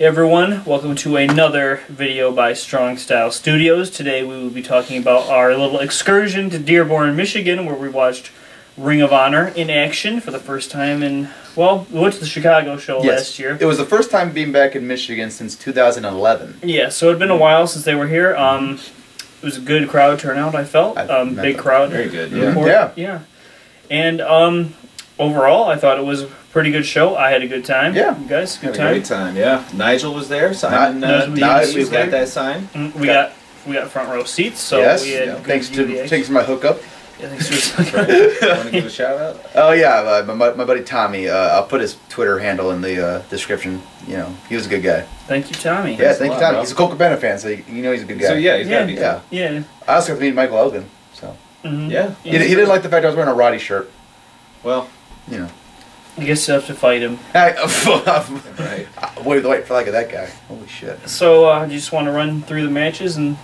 Hey everyone, welcome to another video by Strong Style Studios. Today we will be talking about our little excursion to Dearborn, Michigan, where we watched Ring of Honor in action for the first time in, well, we went to the Chicago show last year. It was the first time being back in Michigan since 2011. Yeah, so it had been a while since they were here. Um, it was a good crowd turnout, I felt. I- Um, big crowd. Very good, Mhm. yeah. Report. Yeah. Yeah. And um, overall, I thought it was a pretty good show. I had a good time. Yeah. You guys, good Had a time. great time, yeah. Nigel was there. Simon Nigel uh, was Dean, there. he's got that sign. Mm, We Got- got we got front row seats, so yes. we had yeah. good Thanks to UVA. thanks to my hookup. Yeah, thanks to Want to give a shout out? Oh yeah, uh, my, my buddy Tommy. Uh, I'll put his Twitter handle in the uh, description. You know, he was a good guy. Thank you, Tommy. Yeah, Thanks thank you, lot, Tommy. bro. He's a Colt Cabana fan, so you, you know he's a good guy. So yeah, he's Yeah. gotta be. Yeah. Yeah. I also got to meet Michael Elgin. So mhm. Yeah. he, he didn't like the fact I was wearing a Roddy shirt. Well, You know. I guess you have to fight him. Right. wait, wait for like that guy. Holy shit. So, uh, do you just want to run through the matches and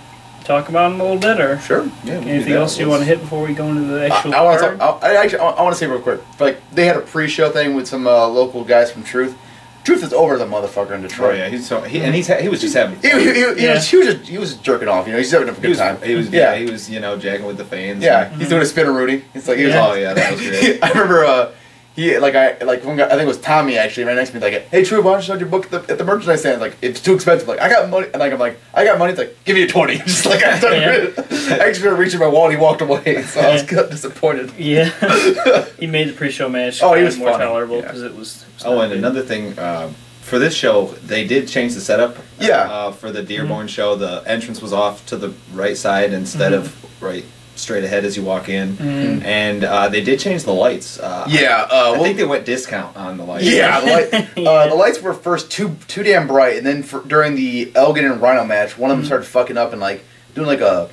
talk about them a little bit, or Sure. Yeah. we'll do anything that. else you Let's- want to hit before we go into the actual I, I want to card? talk. I, I actually I want to say real quick. Like they had a pre-show thing with some uh, local guys from Truth. Truth is over the motherfucker in Oh Detroit. yeah, he's so he and he's ha- he was just having. He, fun. he, he, he Yeah. was, he was just he was jerking off. You know, he's having a He good was, time. he was yeah. yeah. he was you know jacking with the fans. Yeah, he's doing a spin Rudy. It's like he was Yeah. Oh yeah, that was great. I remember uh, he like I like one guy, I think it was Tommy actually right next to me like hey True why don't you start your book at the, at the merchandise stand like it's too expensive like I got money and like I'm like I got money it's like give me a twenty just like I started Yeah. I actually started reaching my wallet he walked away so I was Yeah. kind of disappointed Yeah, he made the pre-show match Oh, he was more funny, tolerable yeah. because it was. it was Oh, and good. another thing. Uh, for this show, they did change the setup. Yeah. Uh, for the Dearborn show, the entrance was off to the right side instead of right straight ahead as you walk in, Mm. and uh, they did change the lights. Uh, yeah uh, I well, think they went discount on the lights. Yeah, the, light, Yeah. uh, the lights were first too too damn bright, and then for, during the Elgin and Rhino match, one of them Mhm. started fucking up and like doing like a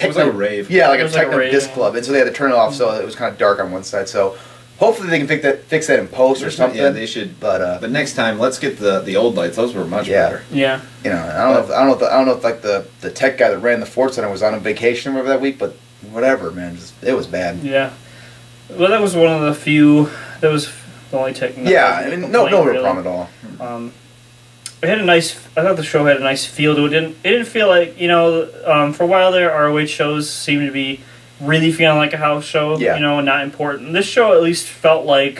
It was like a rave. Yeah, like a was like a techno disc club, and so they had to turn it off, so it was kind of dark on one side. So hopefully they can fix that fix that in post or something. Yeah, they should. but uh, But next time, let's get the the old lights. Those were much Yeah. better. Yeah, you know, I don't know. If, I don't know. If I don't know if like the the tech guy that ran the Ford Center was on a vacation or whatever that week, but whatever, man, just, it was bad. yeah. Well, that was one of the few. That was the only technical. Yeah, I mean, no, no real problem at all. Um, it had a nice. I thought the show had a nice feel to it. Didn't it? Didn't feel like you know. Um, for a while there, ROH shows seemed to be really feeling like a house show. Yeah. You know, and not important. This show at least felt like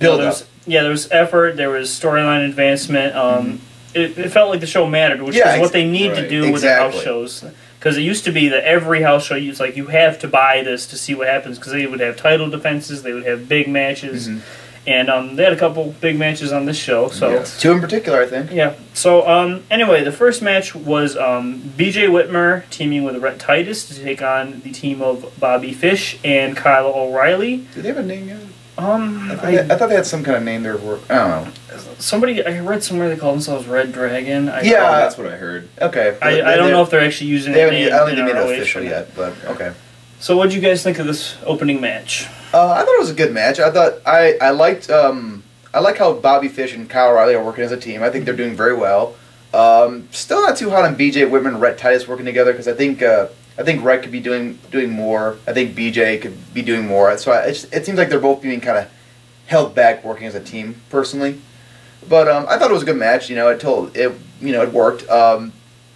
you know, Build up. was- Yeah, there was effort. There was storyline advancement. Um, it, it felt like the show mattered, which Mm-hmm. Yeah, is what they need to right. do with their house shows. Because it used to be that every house show, it's like you have to buy this to see what happens. Because they would have title defenses, they would have big matches, Mhm. and um, they had a couple big matches on this show. So Yes. Two in particular, I think. yeah. So um, anyway, the first match was um, B.J. Whitmer teaming with Rhett Titus to take on the team of Bobby Fish and Kyle O'Reilly. Do they have a name yet? Um, I thought, they, I thought they had some kind of name there. For, I don't know. somebody I read somewhere they call themselves Red Dragon. I, Yeah. Oh, that's what I heard. Okay. I, I don't know if they're actually using they that haven't. name. I don't think in they made it official yet, but okay. So, what would you guys think of this opening match? Uh, I thought it was a good match. I thought I I liked um I like how Bobby Fish and Kyle O'Reilly are working as a team. I think they're doing very well. Um, still not too hot on BJ Whitmer and Rhett Titus working together because I think uh, I think Rhett could be doing doing more. I think BJ could be doing more. So I, it, just- it seems like they're both being kind of held back working as a team personally. But um, I thought it was a good match. You know, it told it you know it worked. Um,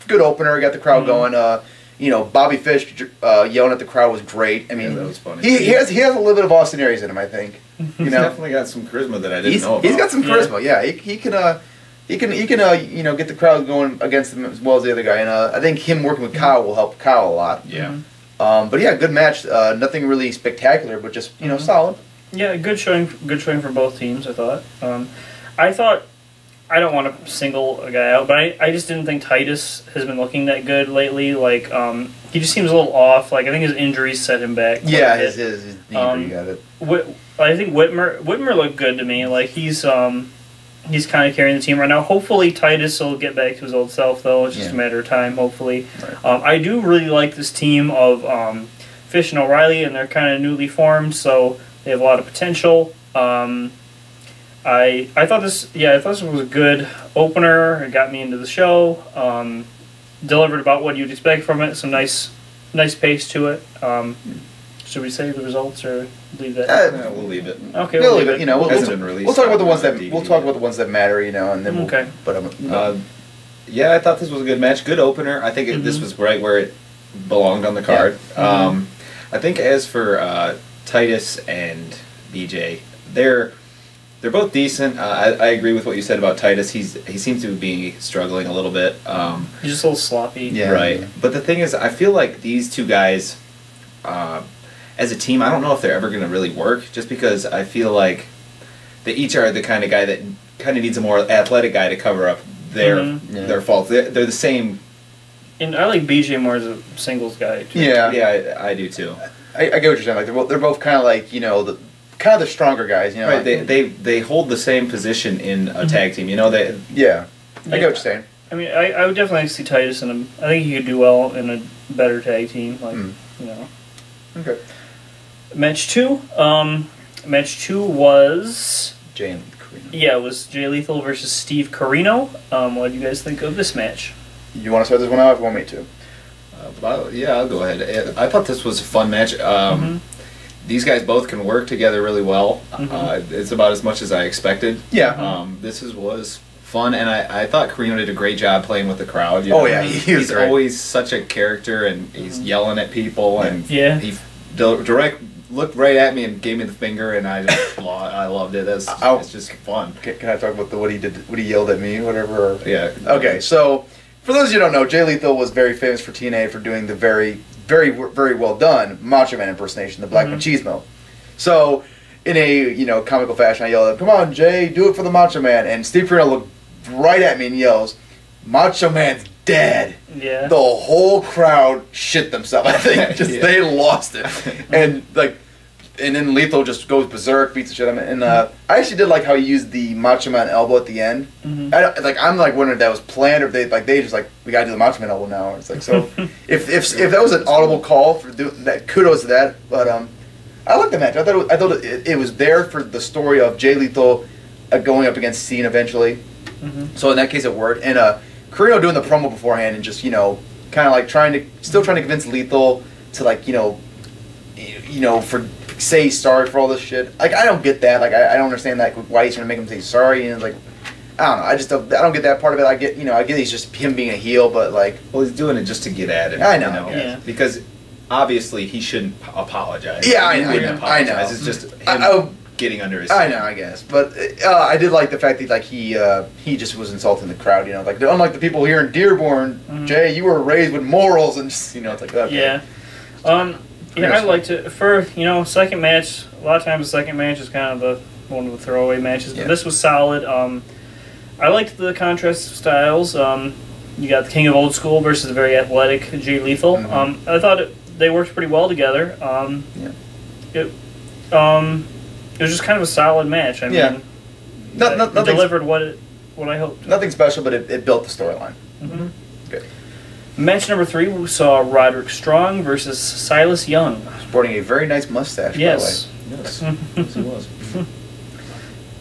good opener, got the crowd Mhm. going. Uh, you know, Bobby Fish uh, yelling at the crowd was great. I Yeah, mean, that was funny. he, he has he has a little bit of Austin Aries in him, I think. You He's definitely got some charisma that I didn't he's, know about. he's got some Yeah. charisma. Yeah, he, he can uh he can he can uh you know get the crowd going against him as well as the other guy, and uh, I think him working with Kyle will help Kyle a lot. Yeah. Um, but yeah, good match. Uh, nothing really spectacular, but just you know Mhm. solid. Yeah, good showing. Good showing for both teams. I thought. Um, I thought. I don't want to single a guy out, but I, I just didn't think Titus has been looking that good lately. Like, um, he just seems a little off. Like, I think his injuries set him back. quite a Yeah, bit. his his, his knee Um, got it. Whit, I think Whitmer Whitmer looked good to me. Like he's um he's kind of carrying the team right now. Hopefully Titus will get back to his old self though. It's just Yeah. a matter of time. Hopefully, Right. um, I do really like this team of um, Fish and O'Reilly, and they're kind of newly formed, so they have a lot of potential. Um, I I thought this yeah I thought this was a good opener. It got me into the show. Um, delivered about what you'd expect from it. Some nice nice pace to it. Should we say the results or leave that? Uh, Yeah, we'll leave it. okay, we'll we'll leave it. You know, we'll, we'll, been released we'll talk about the ones on that we'll talk about the ones that matter. You know, and then we'll, Okay. But um, Uh, yeah, I thought this was a good match. Good opener. I think it, this was right where it belonged on the card. Yeah. Um, I think as for uh, Titus and BJ, they're they're both decent. Uh, I, I agree with what you said about Titus. He's he seems to be struggling a little bit. Um, He's just a little sloppy. Yeah. Right. But the thing is, I feel like these two guys, uh, as a team, I don't know if they're ever going to really work. Just because I feel like they each are the kind of guy that kind of needs a more athletic guy to cover up their Mhm. Yeah. their faults. They're, they're the same. And I like BJ more as a singles guy. Too. yeah, Yeah, I, I do too. I, I get what you're saying. Like they're both, they're both kind of like you know the kind of the stronger guys. You know, Right. like- They, they they hold the same position in a tag team. You know they. yeah. I Yeah. get what you're saying. I mean, I, I would definitely see Titus in him. I think he could do well in a better tag team. Like, Mm. you know. Okay. Match two. Um, match two was Jay and Corino. yeah, it was Jay Lethal versus Steve Corino. Um, what do you guys think of this match? You want to start this one out? If you want me to. Uh, but I- yeah, I'll go ahead. I I thought this was a fun match. Um, These guys both can work together really well. Mhm. Uh, it's about as much as I expected. Yeah. Um, this is, was fun, and I, I thought Corino did a great job playing with the crowd. you Oh, know. yeah, he was he's great. always such a character, and he's yelling at people, and Yeah. he di- direct looked right at me and gave me the finger, and I just I loved it. It's, Ow. it's just fun. Can, can I talk about the what he did? What he yelled at me? Whatever. Yeah. Okay, so for those of you who don't know, Jay Lethal was very famous for TNA for doing the very, very, very well done Macho Man impersonation, the Black Mhm. Machismo. So, in a you know comical fashion, I yelled, at him, "Come on, Jay, do it for the Macho Man!" And Steve Corino looked right at me and yells, "Macho Man's dead." Yeah. The whole crowd shit themselves. I think just Yeah. they lost it, and like, and then Lethal just goes berserk, beats the shit out of him. And uh, I actually did like how he used the Macho Man elbow at the end. Mhm. I don't, like I'm like wondering if that was planned or if they like they just like we gotta do the Macho Man elbow now. It's like so if if if that was an audible call for do, that kudos to that. But um, I liked the match. I thought it was, I thought it, it was there for the story of Jay Lethal uh, going up against Cena eventually. Mhm. So in that case, it worked. And uh, Corino doing the promo beforehand and just you know kind of like trying to still trying to convince Lethal to like you know you you know for say sorry for all this shit. Like I don't get that. Like I, I don't understand that why he's trying to make him say sorry and like I don't know. I just don't, I don't get that part of it. I get you know I get he's just him being a heel, but like Well, he's doing it just to get at it. I know, You know? yeah. Because obviously he shouldn't apologize. Yeah, I He know, wouldn't I know, I know. It's just him I- I- getting under his. I know I guess, but uh, I did like the fact that like he uh, he just was insulting the crowd. You know, like unlike the people here in Dearborn, Mhm. Jay, you were raised with morals and just you know it's like okay. Yeah. Um, yeah, I liked it. For, you know, second match, a lot of times the second match is kind of the one of the throwaway matches, but Yeah. this was solid. Um, I liked the contrast of styles. Um, you got the King of Old School versus the very athletic Jay Lethal. Mhm. Um, I thought it, they worked pretty well together. Um, Yeah. It, um, it was just kind of a solid match. I Yeah. mean, Not, it not, nothing, delivered what it, what I hoped. nothing special, but it, it built the storyline. Mhm. Good. Match number three, we saw Roderick Strong versus Silas Young. Sporting a very nice mustache. Yes. Yes, yes, he was. By the way.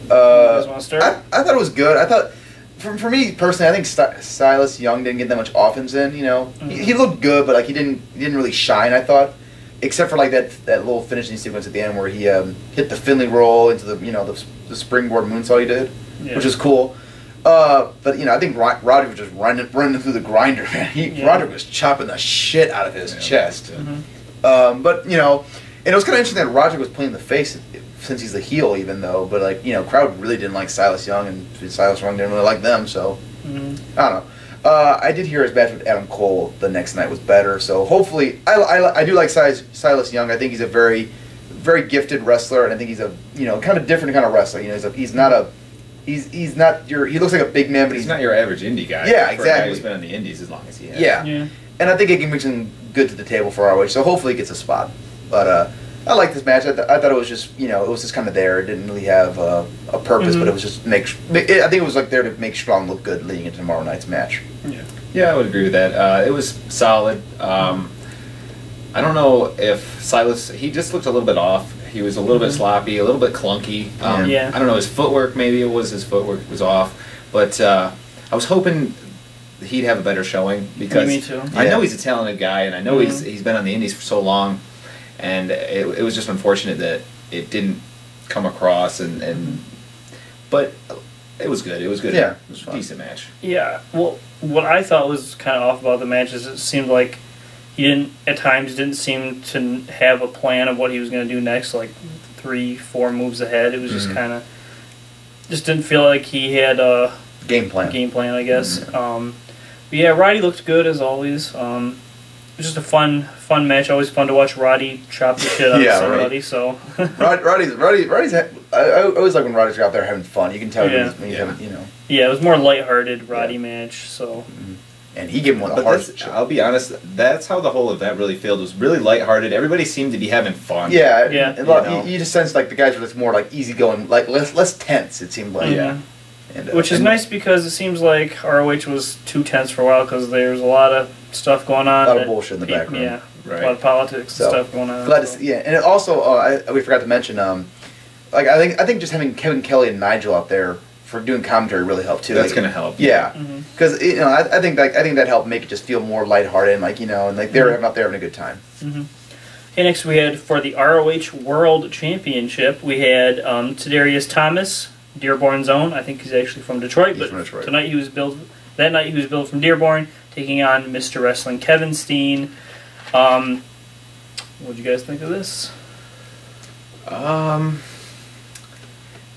You Uh, guys wanna? I, I thought it was good. I thought, for, for me personally, I think Sti- Silas Young didn't get that much offense in. You know, he, Mhm. he looked good, but like he didn't he didn't really shine. I thought, except for like that that little finishing sequence at the end where he um, hit the Finlay roll into the you know the, the springboard moonsault he did, Yeah. which is cool. Uh, but you know, I think Ro- Roderick was just running running through the grinder, man. He Yeah. Roderick was chopping the shit out of his Yeah, chest. yeah. Mhm. Um, but you know, and it was kind of interesting that Roger was playing the face since he's the heel, even though. But like you know, crowd really didn't like Silas Young, and Silas Young didn't really like them. So Mhm. I don't know. Uh, I did hear his match with Adam Cole the next night was better. So hopefully, I, I, I do like Silas, Silas Young. I think he's a very very gifted wrestler, and I think he's a you know kind of different kind of wrestler. You know, he's a, he's not a he's he's not your he looks like a big man, but He's he's not your average indie guy. Yeah, For a guy exactly. he's been on the indies as long as he has. Yeah. Yeah. and I think it can bring some good to the table for ROH. So hopefully, he gets a spot. But uh, I like this match. I, th- I thought it was just you know it was just kind of there. It didn't really have uh, a purpose, Mhm. but it was just make. It, I think it was like there to make Strong look good leading into tomorrow night's match. Yeah. Yeah, I would agree with that. Uh, it was solid. Um, I don't know if Silas. He just looked a little bit off. He was a little bit Mhm. sloppy, a little bit clunky. Um, Yeah. I don't know his footwork. Maybe it was his footwork was off, but uh, I was hoping he'd have a better showing because me too. I Yeah. know he's a talented guy, and I know he's Mhm. he's been on the Indies for so long, and it, it was just unfortunate that it didn't come across and and but it was good. It was good. Yeah, it was a fun. decent match. Yeah. Well, what I thought was kind of off about the match is it seemed like he didn't at times didn't seem to have a plan of what he was going to do next, like three, four moves ahead. It was just Mhm. kind of just didn't feel like he had a Game plan. game plan, I guess. Um, but yeah, Roddy looked good as always. Um, it was just a fun, fun match. Always fun to watch Roddy chop the shit out Yeah, of right. So Rod, Roddy's Roddy, Roddy's. Ha- I, I always like when Roddy's out there having fun. You can tell Yeah. when he's, when he's Yeah. having, you know, yeah, it was more lighthearted Roddy match. So and he gave him one of the But hardest. this, I'll be honest, that's how the whole event really felt. It was really lighthearted. Everybody seemed to be having fun. Yeah, Yeah. and, well, You know. you, you just sense like the guys were just more like easygoing, like less less tense. It seemed like, Yeah. mhm. and, uh, which is and nice because it seems like ROH was too tense for a while because there's a lot of stuff going on. A lot of bullshit in the pe- background. Yeah, Right. a lot of politics So, and stuff going on. Glad to see, yeah, and it also uh, I, we forgot to mention, um, like I think I think just having Kevin Kelly and Nigel out there for doing commentary really helped too. That's Like, gonna help. Yeah, because you know I, I think like I think that helped make it just feel more lighthearted and like you know and like they were Mhm. out there having a good time. Okay, next we had for the ROH World Championship, we had um, Tadarius Thomas, Dearborn's own. I think he's actually from Detroit, He's but from Detroit. tonight he was billed. That night he was billed from Dearborn, taking on Mr. Wrestling Kevin Steen. Um, what do you guys think of this? Um,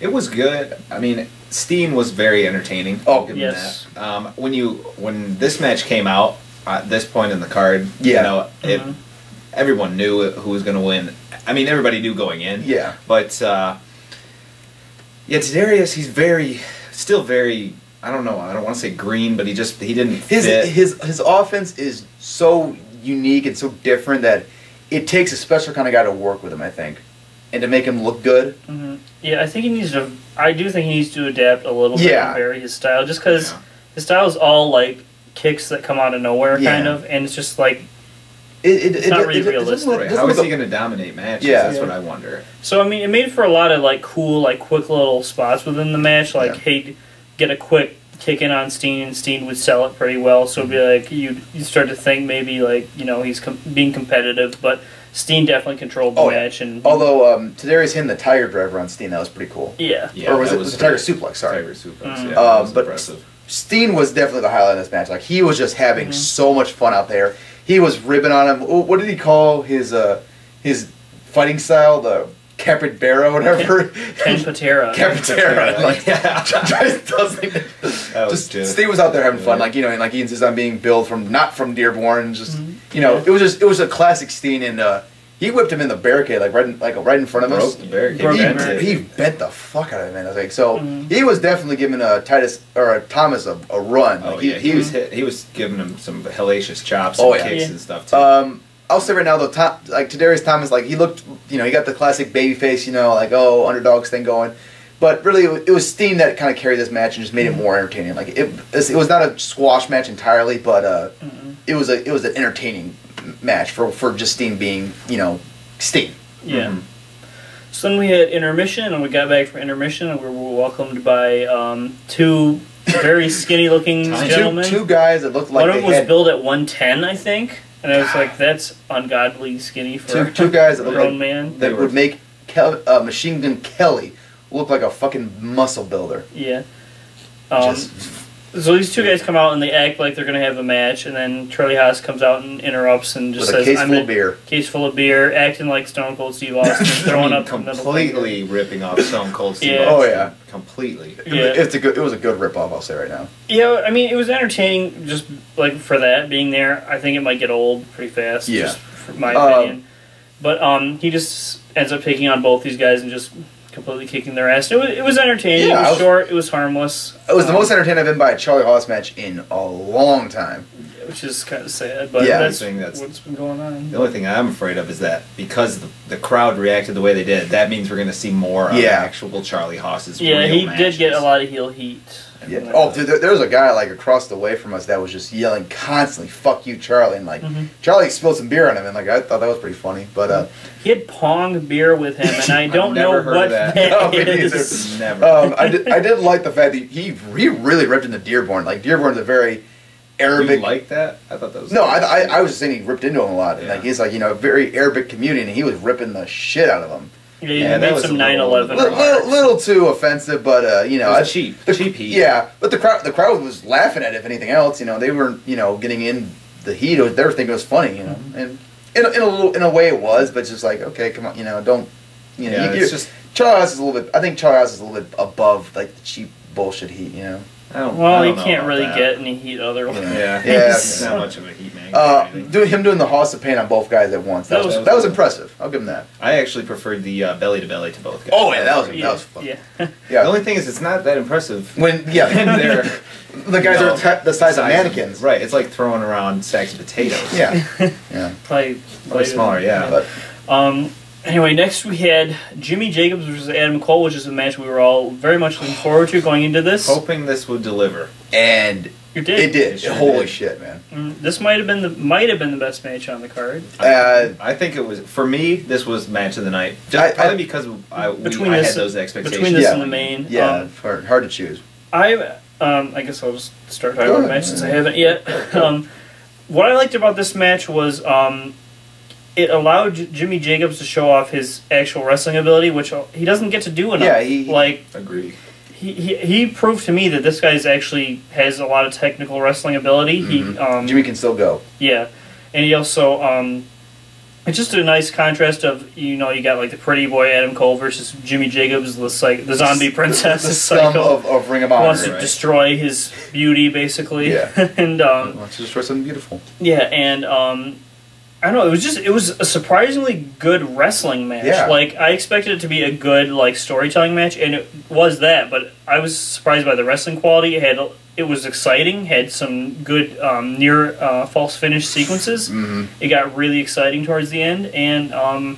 it was good. I mean, Steen was very entertaining. Oh, I'll give yes. that. Um, when you when this match came out at this point in the card, Yeah. you know, it, Mhm. everyone knew who was going to win. I mean, everybody knew going in. Yeah, But uh, yeah, Tadarius, he's very, still very. I don't know. I don't want to say green, but he just he didn't his fit. his his offense is so unique and so different that it takes a special kind of guy to work with him. I think, and to make him look good. hmm Yeah, I think he needs to. I do think he needs to adapt a little bit Yeah. and vary his style, just because Yeah. his style is all like kicks that come out of nowhere, kind of, and it's just like It, it, not it, really it, it realistic. look- Right, How is he going to dominate matches? Yeah. That's Yeah. what I wonder. So I mean, it made for a lot of like cool, like quick little spots within the match. Like Yeah. he'd get a quick kick in on Steen, and Steen would sell it pretty well. So it'd be Mm-hmm. like you you start to think maybe like you know he's com- being competitive, but Steen definitely controlled the Oh, yeah. match. And Although um, Tadarius hitting the Tiger Driver on Steen, that was pretty cool. yeah, Yeah, or was that it was the Tiger suplex? Sorry, Tiger suplex. Mm. Yeah, Um, but- impressive. Steen was definitely the highlight of this match. Like he was just having Mhm. so much fun out there. He was ribbing on him. What did he call his uh, his fighting style? The capybara, whatever. Ken Patera. Capybara. Like, Yeah. just doesn't. That was just, just- Steve was out there having fun, Yeah. like you know, and like he insists on being billed from not from Dearborn, just Mhm. you know, Yeah. it was just it was a classic Steen, and uh, he whipped him in the barricade, like right in, like right in front of us. Broke the barricade. He, the bent he bent the fuck out of him, man. I was like, so Mhm. he was definitely giving a Titus or a Thomas a, a run. Oh Like, he, yeah, he was hit, he was giving him some hellacious chops Oh, and yeah. kicks Yeah. and stuff too. Um, I'll say right now though, Tom, like Tadarius Thomas, like he looked, you know, he got the classic baby face, you know, like oh underdogs thing going, but really it was- it was Steen that kind of carried this match and just made it more entertaining. Like it, it was not a squash match entirely, but uh, Mhm. it was a it was an entertaining match for for just Steen being, you know, Steen. Yeah. Mhm. So then we had intermission, and we got back from intermission, and we were welcomed by um, two very skinny-looking Tiny. Two, gentlemen. two guys that looked like One of they them was had billed at 110, I think, and I was like, "That's ungodly skinny for two, two guys that a looked grown like man." that would make Kel, uh, Machine Gun Kelly look like a fucking muscle builder. Yeah. Um, Just- so these two guys come out and they act like they're going to have a match, and then Charlie Haas comes out and interrupts and just with a says, case "I'm full of beer. case full of beer," acting like Stone Cold Steve Austin, throwing I mean, up the middle completely ripping off Stone Cold Steve Yeah. Oh, yeah. completely. It, Yeah. was, it's a good, it was a good rip off. I'll say right now. Yeah, I mean, it was entertaining just like for that being there. I think it might get old pretty fast. Yeah. just for my Um, opinion. But um, he just ends up taking on both these guys and just completely kicking their ass. It was, it was entertaining. Yeah, it was was- short. It was harmless. It was the um, most entertained I've been by a Charlie Haas match in a long time. Which is kind of sad. But Yeah. that's, that's- what's been going on. The only thing I'm afraid of is that because the, the crowd reacted the way they did, that means we're going to see more of Yeah. actual Charlie Haas's Yeah, real he matches. did get a lot of heel heat. Yeah. Oh, dude, there, there was a guy like across the way from us that was just yelling constantly, "Fuck you, Charlie!" And like Mhm. Charlie spilled some beer on him, and like I thought that was pretty funny. But uh, He had Pong beer with him, and I don't know what of that. No, is. Never. um, I did I did like the fact that he he really ripped into Dearborn. Like Dearborn's a very Arabic. You like that? I thought that was no, I, I, I was just saying he ripped into him a lot. And Yeah. Like he's like you know a very Arabic community, and he was ripping the shit out of them. Yeah, you Yeah, that made was some 9/11 over Little, little, little too offensive, but uh, you know, It was I- cheap. the- Cheap heat. Yeah, but the crowd, the crowd was laughing at it. If anything else, you know, they weren't, you know, getting in the heat. It They were thinking it was funny, you know, Mm-hmm. and in a, in a little, in a way, it was. But just like, okay, come on, you know, don't, you know, Yeah, you, it's just Charles is a little bit. I think Charles is a little bit above like the cheap bullshit heat, you know. I don't. I Well, don't you know can't really that. get any heat otherwise. Yeah, Yeah. He's not much of a heat man. Uh, or anything. doing him doing the Haas of Pain on both guys at once. That, That was, was- that was impressive. I'll give him that. I actually preferred the uh, belly to belly to both guys. Oh yeah, that was that Yeah, was fun. yeah. The only thing is, it's not that impressive. when yeah, And they're the guys you know, are t- the size of mannequins. Right. It's like throwing around sacks of potatoes. Yeah, yeah. Probably, Way smaller. Yeah. But Um, anyway, next we had Jimmy Jacobs versus Adam Cole, which is a match we were all very much looking forward to going into this. Hoping this would deliver. and You did. it did. It sure Holy did. shit, man. Mm, This might have been the might have been the best match on the card. Uh, I think it was for me. This was match of the night, just I- I- probably because I, we, Between I this- had those expectations. Between this Yeah. and the main, yeah, um, hard, hard to choose. I um, I guess I'll just start talking about the match since I haven't yet. Um, what I liked about this match was um, it allowed J- Jimmy Jacobs to show off his actual wrestling ability, which he doesn't get to do enough. Yeah, he- like Agree. he, he he proved to me that this guy's actually has a lot of technical wrestling ability. He Mhm. um, Jimmy can still go. yeah, and he also um, it's just a nice contrast of you know you got like the pretty boy Adam Cole versus Jimmy Jacobs, the psych- the zombie princess, the the scum psycho of, of Ring of Honor. wants to right. destroy his beauty basically. Yeah. and um, wants to destroy something beautiful. yeah, and um, I don't know. It was just it was a surprisingly good wrestling match. Yeah. Like I expected it to be a good like storytelling match, and it was that. But I was surprised by the wrestling quality. It had it was exciting. Had some good um, near uh, false finish sequences. hmm It got really exciting towards the end, and um,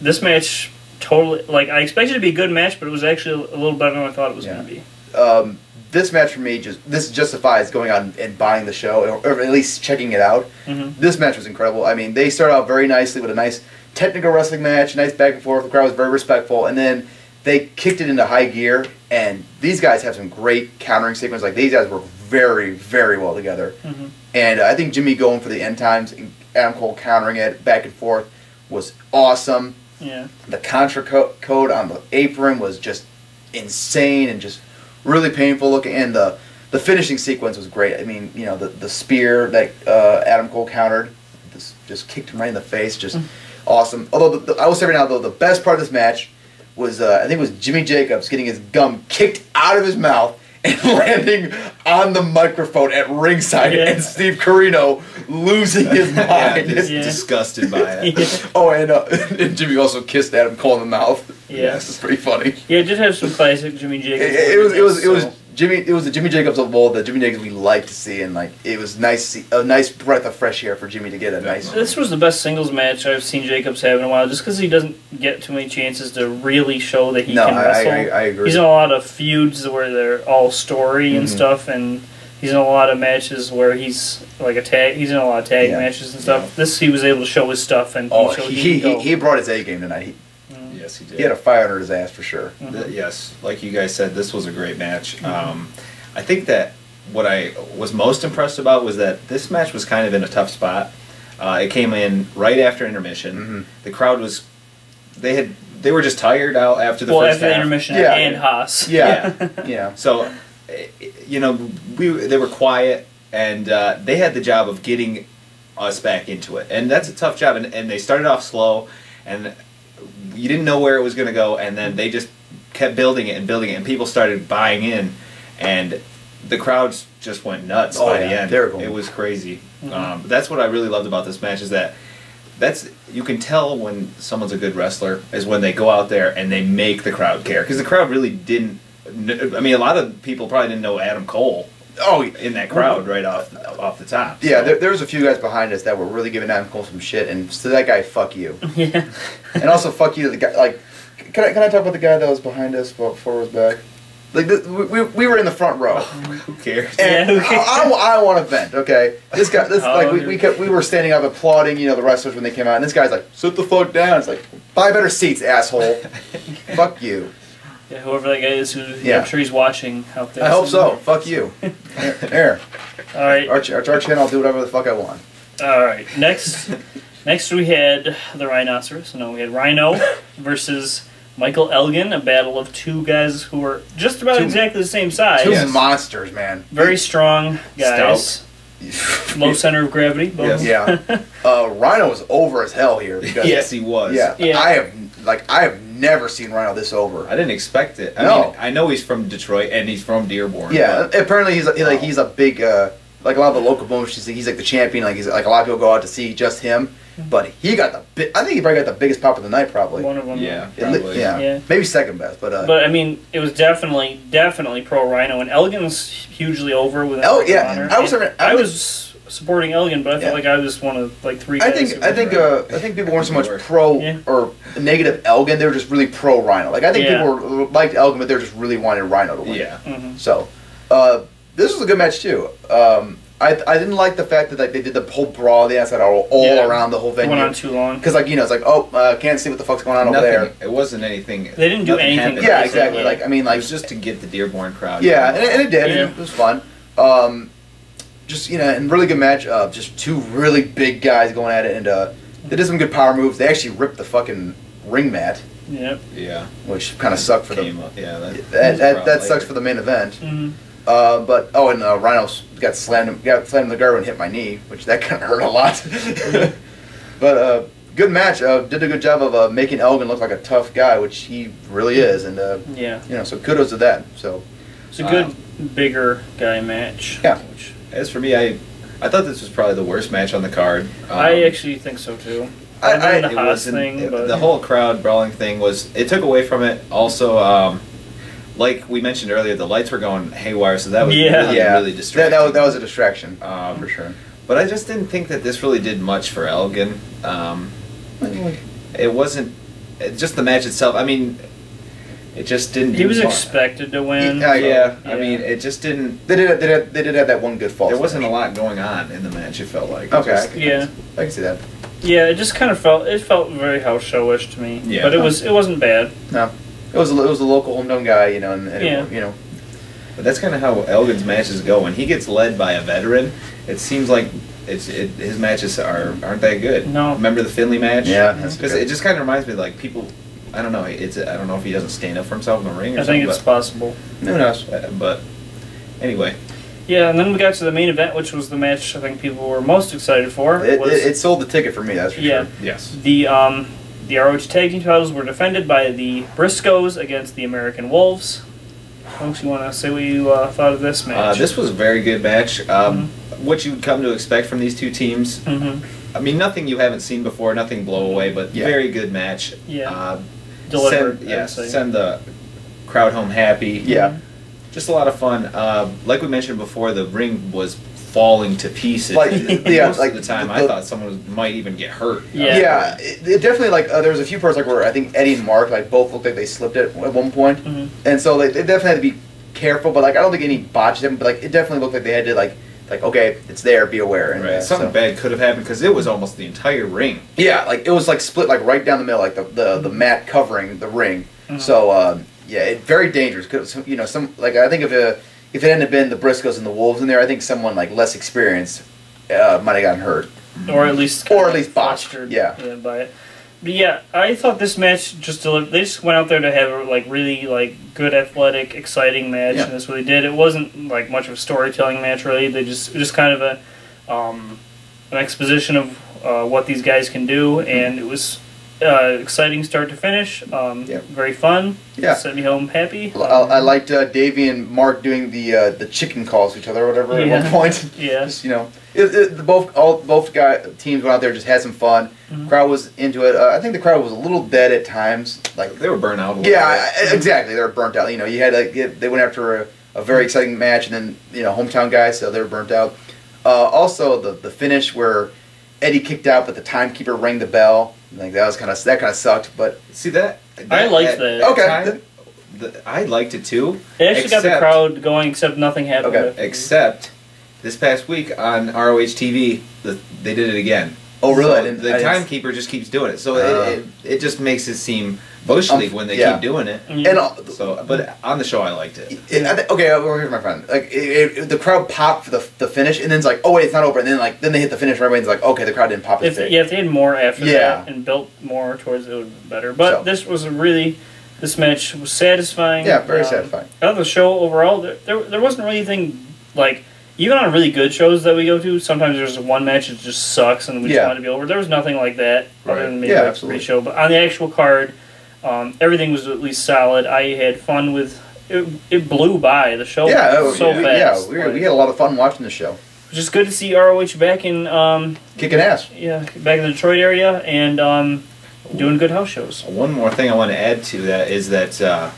this match totally like I expected it to be a good match, but it was actually a little better than I thought it was Yeah. going to be. Um, this match for me just this justifies going on and buying the show or, or at least checking it out. hmm This match was incredible. I mean, they started out very nicely with a nice technical wrestling match, nice back and forth. The crowd was very respectful, and then they kicked it into high gear. And these guys have some great countering sequences. Like these guys were very, very well together. hmm And uh, I think Jimmy going for the end times, and Adam Cole countering it back and forth was awesome. Yeah. The contra co- code on the apron was just insane and just really painful looking. And the the finishing sequence was great. I mean, you know, the the spear that uh, Adam Cole countered, this just kicked him right in the face, just awesome. Although the, the, I will say right now, though, the best part of this match was uh, I think it was Jimmy Jacobs getting his gum kicked out of his mouth. And landing on the microphone at ringside, Yeah. and Steve Corino losing his Yeah, mind. just Yeah. disgusted by it. yeah. Oh, and, uh, and Jimmy also kissed Adam Cole in the mouth. Yeah. This is pretty funny. Yeah, it did have some classic Jimmy It, Jacobs. it was it was it was Jimmy it was the Jimmy Jacobs of old, the Jimmy Jacobs we like to see, and like it was nice see, a nice breath of fresh air for Jimmy to get a nice. This was the best singles match I've seen Jacobs have in a while, just because he doesn't get too many chances to really show that he no, can I, wrestle. I, I agree. He's in a lot of feuds where they're all story and Mhm. stuff, and he's in a lot of matches where he's like a tag. He's in a lot of tag Yeah. matches and stuff. This he was able to show his stuff, and oh, he he, he, he, he brought his A game tonight. He, Mm. Yes, he did. he had a fire under his ass for sure. Mhm. Th- Yes, like you guys said, this was a great match. Mm-hmm. Um, I think that what I was most impressed about was that this match was kind of in a tough spot. Uh, it came in right after intermission. Mhm. The crowd was, they had, they were just tired out after the well, first after the half. intermission Yeah. and Haas. Yeah, yeah. So, eh, you know, we they were quiet, and uh, they had the job of getting us back into it, and that's a tough job. And, and they started off slow, and you didn't know where it was going to go, and then they just kept building it and building it, and people started buying in, and the crowds just went nuts Oh, by yeah. the end. They were going- It was crazy. Mhm. Um, that's what I really loved about this match is that. That's you can tell when someone's a good wrestler is when they go out there and they make the crowd care because the crowd really didn't. I mean, a lot of people probably didn't know Adam Cole Oh, in that crowd right off off the top. yeah. so- There, there was a few guys behind us that were really giving Adam Cole some shit, and to that guy, fuck you, yeah. and also fuck you to the guy. Like, can I can I talk about the guy that was behind us before it was back? Like, the, we, we, we were in the front row. who cares? Yeah, who cares? I, I, I want to vent, okay? This guy, this Oh, like we, we, we kept, we were standing up applauding, you know, the wrestlers when they came out, and this guy's like, "Sit the fuck down." It's like, buy better seats, asshole. fuck you. Yeah, whoever that guy is, who yeah. Yeah. I'm sure he's watching out there. I hope so. Fuck you. There. All right. Our, ch- our channel, I'll do whatever the fuck I want. All right. Next, next we had the rhinoceros. No, we had Rhino versus Michael Elgin, a battle of two guys who were just about Two- exactly the same size. Two Yes. monsters, man. Very strong guys. Low center of gravity. Both. Yes. Yeah. Uh, Rhino was over as hell here. Because, yes, he was. Yeah, Yeah. I have like I have never seen Rhino this over. I didn't expect it. I No. mean, I know he's from Detroit and he's from Dearborn. Yeah, but- apparently he's he, like he's a big uh, like a lot of the local promotions. He's like the champion. Like he's like a lot of people go out to see just him. But he got the bi- I think he probably got the biggest pop of the night probably. One of them. yeah, probably. yeah. Yeah. maybe second best. But uh, But I mean, it was definitely, definitely pro Rhino, and Elgin was hugely over with. Oh yeah, Honor. I was And surra- I I was- was supporting Elgin, but I felt Yeah. like I just one of like three. I think I think uh, I think people weren't so much pro Yeah. or negative Elgin. They were just really pro Rhino. Like I think Yeah. people were, liked Elgin, but they were just really wanted Rhino to win. Yeah. Mhm. So, uh, this was a good match too. Um, I, I didn't like the fact that like they did the whole brawl, the outside all, all Yeah. around the whole It went venue. on too long. Because like you know, it's like oh, uh, can't see what the fuck's going on over there. It wasn't anything. They didn't do anything happened. Yeah, Yeah. exactly. Like I mean, it like was just to get the Dearborn crowd. yeah, going. and, and it did. Yeah. And it was fun. Um, just you know, and really good match. Uh, just two really big guys going at it, and uh, they did some good power moves. They actually ripped the fucking ring mat, Yep. yeah. which kind of sucked for them. up. Yeah, that, That, that, that sucks for the main event. hmm Uh, but oh, and uh, Rhino got slammed, got slammed in the guard and hit my knee, which that kind of hurt a lot. but uh, good match. Uh, did a good job of uh, making Elgin look like a tough guy, which he really is, and uh, Yeah. you know, so kudos to that. So It's a good Um, bigger guy match. Yeah. Which As for me, I I thought this was probably the worst match on the card. Um, I actually think so too. I- Other than I- the it Haas wasn't- thing, it- but the whole crowd brawling thing was it took away from it. Also, um, like we mentioned earlier, the lights were going haywire, so that was Yeah. really, yeah, really distracting. that, was, that was a distraction Um, for sure. But I just didn't think that this really did much for Elgin. Um, it wasn't it, just the match itself. I mean, it just didn't. he do was much. expected to win. Yeah, Yeah, I mean, it just didn't. They did, they did, they did have that one good fall. There wasn't a lot going on in the match. It felt like. It Okay. just- yeah, I can see that. yeah. It just kind of felt it felt very house showish to me. Yeah. but it was it wasn't bad. No, it was a, it was a local hometown guy, you know, and, and Yeah. you know, But that's kind of how Elgin's matches go. When he gets led by a veteran, it seems like it's it, his matches are aren't that good. No. Remember the Finlay match? Yeah, Because it just kind of reminds me like people. I don't know. It's I don't know if he doesn't stand up for himself in the ring or I think it's possible. who knows? but, uh, but anyway, Yeah, and then we got to the main event, which was the match I think people were most excited for. It, was it, it sold the ticket for me. That's for Yeah. sure. yes. the um, the ROH Tag Team titles were defended by the Briscoes against the American Wolves. Folks, you want to say what you uh, thought of this match? Uh, this was a very good match. Um, What you would come to expect from these two teams. hmm I mean, nothing you haven't seen before, nothing blow away, but Yeah. very good match. Yeah. Uh, Delivered. Send, I yeah, would send the crowd home happy. Yeah. Just a lot of fun. Uh, like we mentioned before, the ring was falling to pieces. Like, yeah, Most like of the time, the- I thought someone was, might even get hurt. Yeah. Yeah, it, it definitely like uh, there was a few parts like where I think Eddie and Mark like both looked like they slipped it at one point, Mhm. and so like, they definitely had to be careful. But like I don't think any botched them, but like it definitely looked like they had to like like okay, it's there, be aware. And, Right. uh, Something so- bad could have happened because it was almost the entire ring. Yeah, like it was like split like right down the middle, like the the, the mat covering the ring. Mhm. So um, yeah, it, very dangerous. Cause you know some like I think if uh if it hadn't been the Briscoes and the Wolves in there, I think someone like less experienced uh, might have gotten hurt. or at least Or at least botched, flustered, yeah. by it. But yeah, I thought this match just delivered. They just went out there to have a like really like good, athletic, exciting match, Yeah. and that's what they did. It wasn't like much of a storytelling match really. They just just kind of a um, an exposition of uh, what these guys can do, and it was uh, exciting start to finish. Um, Yeah. Very fun. Yeah. Sent me home happy. I, I liked uh, Davey and Mark doing the uh, the chicken calls to each other or whatever at Yeah. one point. Yeah. Just you know, it, it, the both all both guy teams went out there just had some fun. Mhm. Crowd was into it. Uh, I think the crowd was a little dead at times. Like They were burnt out a yeah, bit. I, I- exactly. They were burnt out. You know, you had like it- they went after a, a very exciting match, and then you know hometown guys, so they were burnt out. Uh, also, the the finish where Eddie kicked out, but the timekeeper rang the bell. Like that was kind of that kind of sucked. But See that? I liked at that. Okay. time, the, I liked it too. It actually got the crowd going, except nothing happened. Okay. Except this past week on ROH TV, the, they did it again. Oh, really? I So didn't- the I didn't- timekeeper just keeps doing it, so Uh. it, it it just makes it seem bush league Um, when they yeah. keep doing it. And uh, So, but on the show, I liked it. It, I th- okay, well, here's my friend. Like, it, it, the crowd popped for the, the finish, and then it's like, oh wait, it's not over. And then like, then they hit the finish, right away, and everyone's like, okay, the crowd didn't pop as If yeah, if they had more after Yeah. that and built more towards it, it would have been better. But So. this was a really, this match was satisfying. Yeah, very Um, satisfying. I thought the show overall, there, there, there wasn't really anything like even on really good shows that we go to. Sometimes there's one match that just sucks and we just want it to be over. There was nothing like that Right. other than maybe Yeah, like absolutely. pre-show. But on the actual card, um, everything was at least solid. I had fun with. It, it blew by the show. yeah, oh, so we, fast. yeah, we, like, we had a lot of fun watching the show, It's just good to see ROH back in um, kicking ass. yeah back in the Detroit area and um, doing good house shows. One more thing I want to add to that is that uh,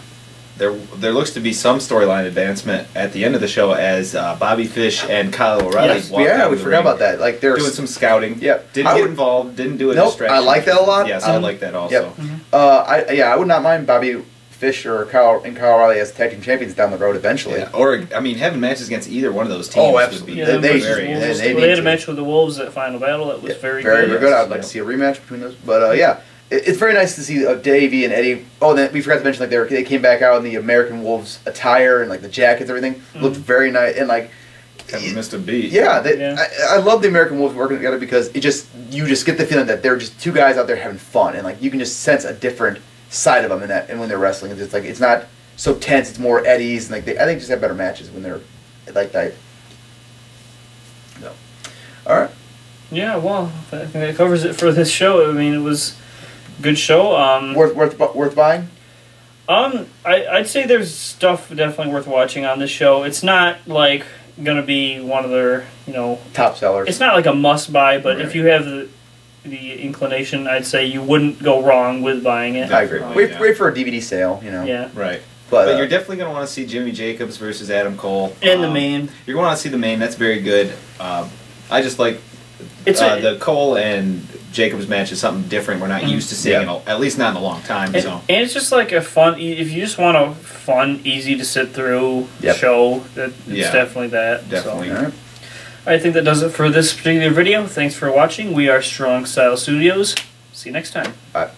there there looks to be some storyline advancement at the end of the show as uh, Bobby Fish and Kyle O'Reilly Yes. yeah, out we forgot about that. Like, they're doing some scouting. Yep. didn't I get would- involved. Didn't do a Nope, distraction. I like that a lot. Yes, I Um, like that also. Yep. Uh, I yeah, I would not mind Bobby Fish or Kyle and Kyle O'Reilly as tag team champions down the road eventually. Yeah, Or I mean, having matches against either one of those teams Oh, would absolutely. be Yeah, They- them they- very they- Wolves. they Well, need had a match with the Wolves at Final Battle that was Yeah, very, very, good. very good. I'd like Yeah. to see a rematch between those. But uh, yeah, it, it's very nice to see uh, Davey and Eddie. Oh, and then we forgot to mention like they were, they came back out in the American Wolves attire and like the jackets, everything looked very nice and like. kind of missed a beat. Yeah, they, Yeah. I, I love the American Wolves working together because it just you just get the feeling that they're just two guys out there having fun and like you can just sense a different side of them in that and when they're wrestling it's just like it's not so tense it's more eddies and like they I think just have better matches when they're like that. No, all right. Yeah, well, I think that covers it for this show. I mean, it was a good show. Um, Worth worth worth buying. um, I, I'd say there's stuff definitely worth watching on this show. It's not like gonna be one of their, you know, Top sellers. it's not like a must buy, but if you have the the inclination, I'd say you wouldn't go wrong with buying it. I agree. Definitely, Wait, yeah. wait for a DVD sale, you know. Yeah, Right. But, But uh, you're definitely going to want to see Jimmy Jacobs versus Adam Cole. and the Um, main. You're going to want to see the main. That's very good. Um, I just like It's uh, a, the Cole and Jacobs match is something different. We're not Mhm. used to seeing Yeah. it, at least not in a long time. And, So and it's just like a fun. e- If you just want a fun, easy to sit through Yep. show, that it's Yeah. definitely that. so. Definitely. all right. I think that does it for this particular video. Thanks for watching. We are Strong Style Studios. See you next time. Bye.